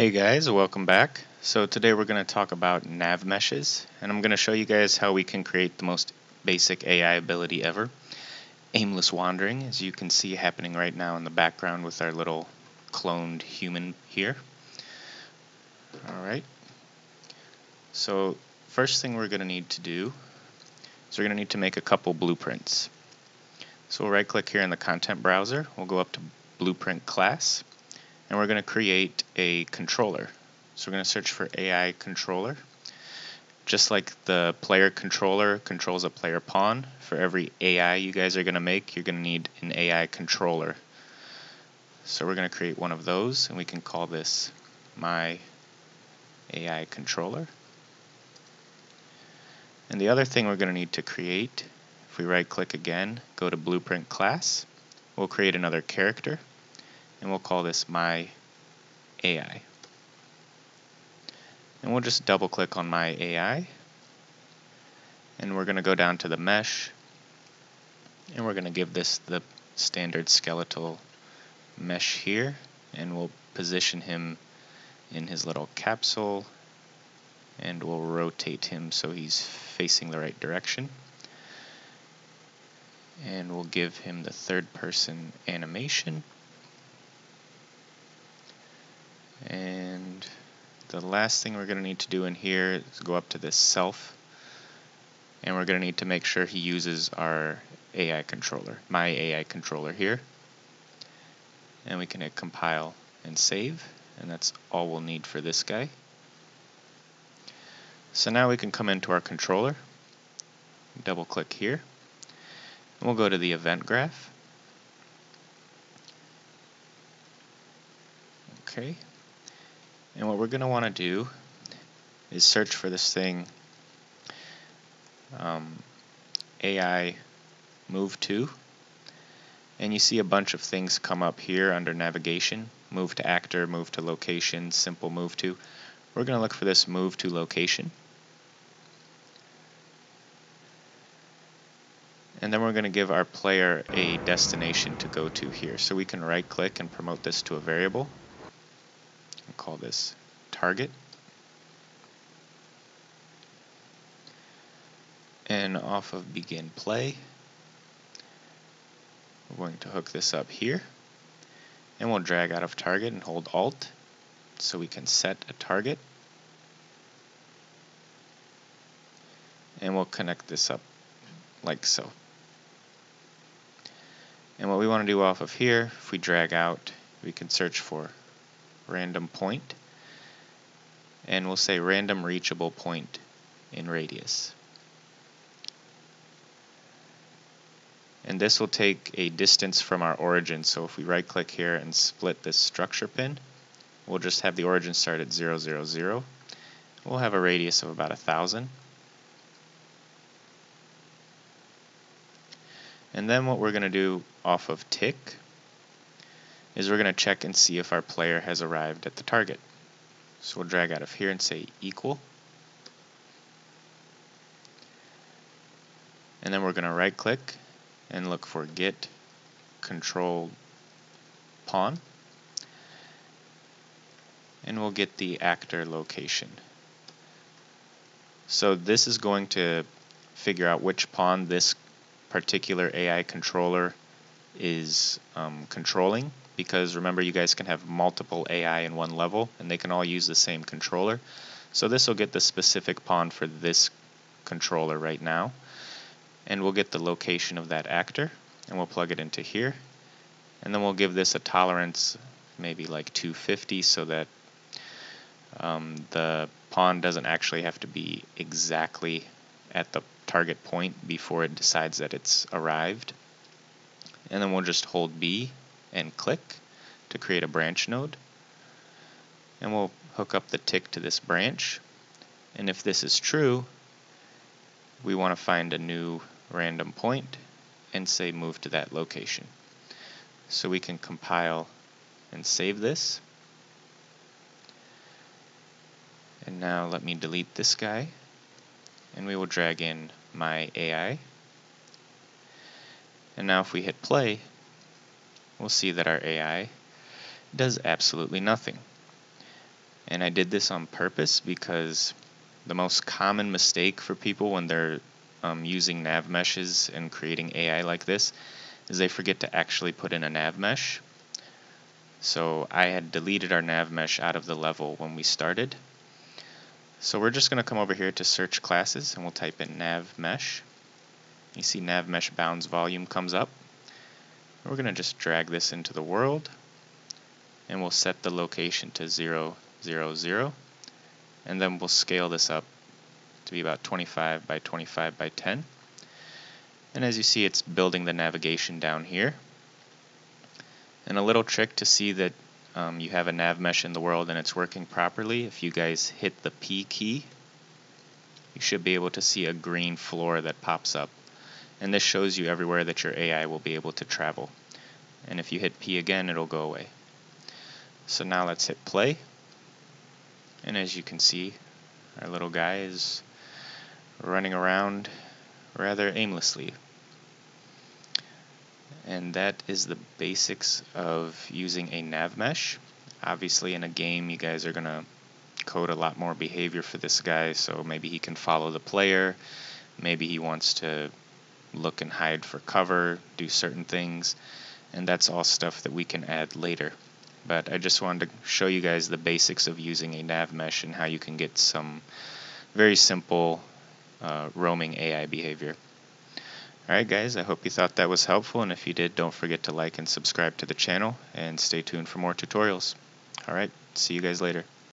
Hey guys, welcome back. So today we're going to talk about nav meshes, and I'm going to show you guys how we can create the most basic AI ability ever. Aimless wandering, as you can see happening right now in the background with our little cloned human here. Alright, so first thing we're going to need to do is we're going to need to make a couple blueprints. So we'll right click here in the content browser, we'll go up to blueprint class, and we're going to create a controller. So we're going to search for AI controller. Just like the player controller controls a player pawn, for every AI you guys are going to make, you're going to need an AI controller. So we're going to create one of those, and we can call this my AI controller. And the other thing we're going to need to create, if we right click again, go to blueprint class, we'll create another character and we'll call this my AI. And we'll just double click on my AI and we're going to go down to the mesh. And we're going to give this the standard skeletal mesh here. And we'll position him in his little capsule. And we'll rotate him so he's facing the right direction. And we'll give him the third person animation And the last thing we're going to need to do in here is go up to this self and we're going to need to make sure he uses our AI controller, my AI controller here. And we can hit compile and save and that's all we'll need for this guy. So now we can come into our controller, double click here, and we'll go to the event graph. Okay, and what we're going to want to do is search for this thing um, AI move to and you see a bunch of things come up here under navigation move to actor, move to location, simple move to. We're going to look for this move to location and then we're going to give our player a destination to go to here. So we can right click and promote this to a variable call this target. And off of begin play, we're going to hook this up here. And we'll drag out of target and hold Alt so we can set a target. And we'll connect this up like so. And what we want to do off of here, if we drag out, we can search for random point and we'll say random reachable point in radius. And this will take a distance from our origin. So if we right click here and split this structure pin, we'll just have the origin start at 0, 0, 0. We'll have a radius of about a thousand. And then what we're going to do off of tick is we're going to check and see if our player has arrived at the target. So we'll drag out of here and say equal. And then we're going to right click and look for get control pawn. And we'll get the actor location. So this is going to figure out which pawn this particular AI controller is um, controlling because remember you guys can have multiple AI in one level and they can all use the same controller. So this will get the specific pawn for this controller right now. And we'll get the location of that actor and we'll plug it into here. And then we'll give this a tolerance maybe like 250 so that um, the pawn doesn't actually have to be exactly at the target point before it decides that it's arrived and then we'll just hold B and click to create a branch node. And we'll hook up the tick to this branch. And if this is true, we want to find a new random point and say move to that location. So we can compile and save this. And now let me delete this guy and we will drag in my AI. And now if we hit play, we'll see that our AI does absolutely nothing. And I did this on purpose because the most common mistake for people when they're um, using nav meshes and creating AI like this is they forget to actually put in a nav mesh. So I had deleted our nav mesh out of the level when we started. So we're just going to come over here to search classes and we'll type in nav mesh. You see nav mesh bounds volume comes up. We're going to just drag this into the world and we'll set the location to 0, 0, 0 and then we'll scale this up to be about 25 by 25 by 10. And as you see, it's building the navigation down here. And a little trick to see that um, you have a nav mesh in the world and it's working properly, if you guys hit the P key, you should be able to see a green floor that pops up. And this shows you everywhere that your AI will be able to travel. And if you hit P again, it'll go away. So now let's hit play. And as you can see, our little guy is running around rather aimlessly. And that is the basics of using a nav mesh. Obviously in a game you guys are going to code a lot more behavior for this guy, so maybe he can follow the player, maybe he wants to look and hide for cover, do certain things, and that's all stuff that we can add later but I just wanted to show you guys the basics of using a nav mesh and how you can get some very simple uh, roaming AI behavior. Alright guys, I hope you thought that was helpful and if you did, don't forget to like and subscribe to the channel and stay tuned for more tutorials. Alright, see you guys later.